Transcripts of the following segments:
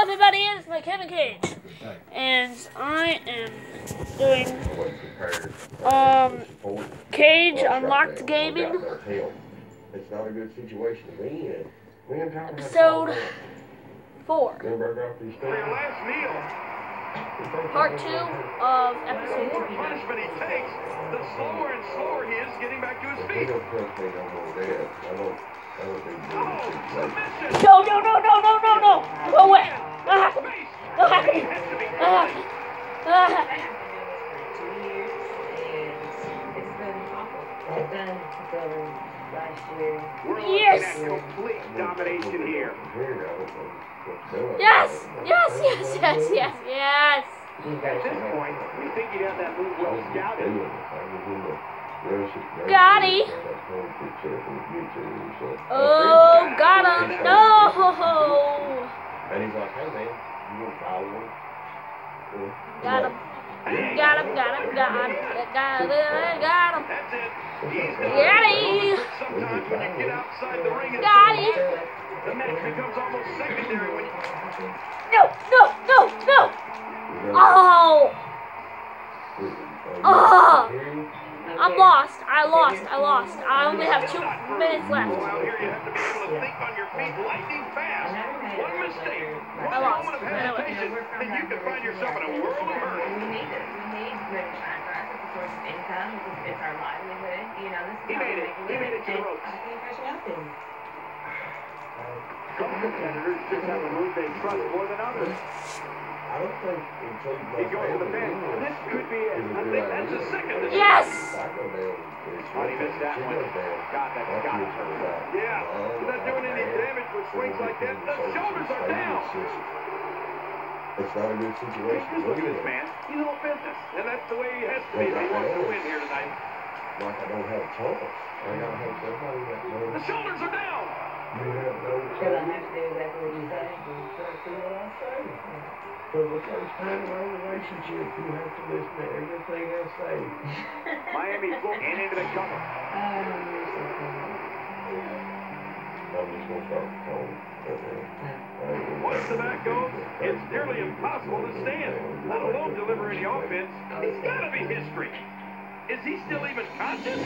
everybody? It's my Kevin Kage, and I am doing um Kage Unlocked Gaming It's not a good situation to be in. Me and Tom had Episode four, about- Remember I dropped these For your things? last meal, part two of the episode more punishment he takes, the slower and slower he is getting back to his feet. don't trust me, I'm gonna dead. I don't, I don't think they're in this situation. submission! No, no, no, no, no, no, no! Go away! Yes. Yes, yes, yes, yes, yes. At this point, we think he'd have that move well scouted. Got it. Oh, got him! No! And he's like, hey man, you want to follow me? Got him! Got him! Got him! Got him! Got him! Got him! That's it. He's the Got him! Sometimes when you get outside the ring, and Got him! the match becomes almost secondary when you... No! No! No! No! Oh! Oh! I'm lost. I lost. I lost. I only have two minutes left. Well, out here you have to be able to think on your feet lightning fast. One mistake, one oh, moment of I know it. hesitation, and you can find yourself in a world of hurt. We need it. We need good time. It's a source of income. It's, it's our livelihood. You know, this is He how made we it. make a He made living. it to the And ropes. I think there's nothing. Some competitors just have a move they trust more than others. I don't think until you He goes to the pin. This could be it. I think that's the second. this Yes! I go down. it's- he missed that one. God, that's After got to hurt. Yeah, he's not doing any damage with swings like that. The shoulders are down. It's just- It's not a good Just situation. look at this man. He's all business, and that's the way he has to be if he wants to win here tonight. Like I don't have a choice. I gotta have somebody that The knows. shoulders are down. You have no Because I have choice. to do exactly what you say. Exactly what I say. For the first time in our relationship, you have to listen to everything I say. Miami book and into the cover. Oh, you're so cool. I'm just gonna start calling. Once the back goes, it's nearly impossible to stand, let alone deliver any offense. It's got to be history. Is he still even conscious?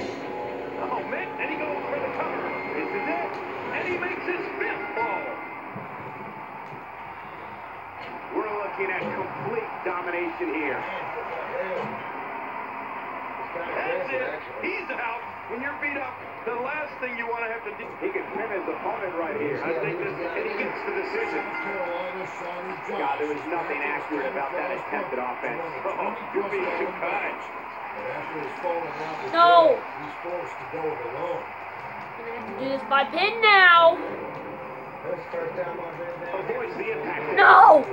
Oh, man, and he goes for the cover. This is it. And he makes his fifth ball. We're looking at complete domination here. That's it. He's out. When you're beat up, the last thing you want to have to do. He can pin his opponent right here. I think this, and he gets the decision. God, there was nothing accurate about that attempted offense. Oh, you're being too kind. No! He's forced to go it alone. I'm gonna have to do this by pin now. Oh, That's the first time I've been down Avoids the impact. No!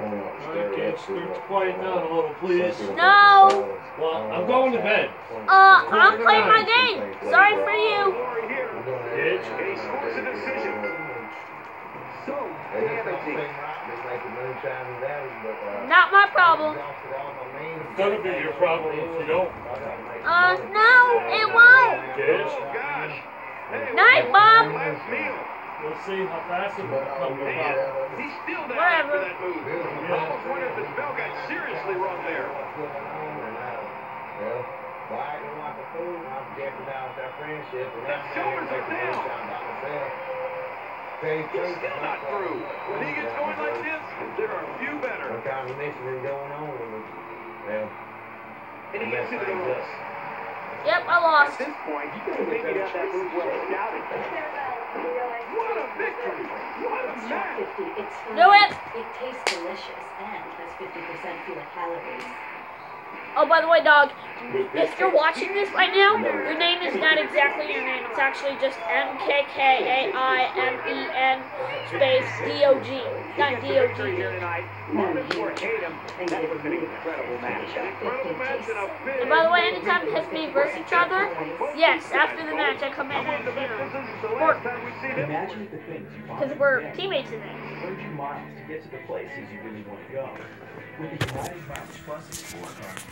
Okay, scoot quiet down a little, please. No! Well, I'm going to bed. Uh, I'm playing my game. Sorry for you. Bitch. He scores a decision. So They just don't damaging. seem right. They make a moonshine and daddy, but, uh, Not my problem. exhausted all my means. It's gonna be your problem if you don't. I gotta make Uh, no, it won't. Bitch. Oh, gosh. Hey, Night, what's Mom. Your Last. We'll see how fast it will come Man, around. he's still down Whatever. after that move. I almost wonder if his bell got seriously wrong there. What's going on and, well, well, I acting like a fool, I've jeopardized our friendship, and The I'm shoulders are down. moonshine myself. Tell you the He's still not through. that. When he gets going like this, there are few better. Some kind of mischief going on with it. Well, And he gets into the ropes. Yep, I lost. At this point, you think he'd have that move well scouted. What a victory! What a match! It's. Do it. It tastes delicious and has 50% fewer calories. Oh, by the way, dog, if you're watching this right now, your name is not exactly your name. It's actually just M K K A I M E N space D O G. Not D O the victory here G. tonight. Love it or hate him, that was an incredible match. An incredible match and a big... And by the way, anytime it hits me versus each other, yes, after the match, I come in and, wonder you know, this is the last time we see him. Imagine the things you because we're teammates in it. Miles to get to the places you really want to go. With the United Miles Plus Explorer card,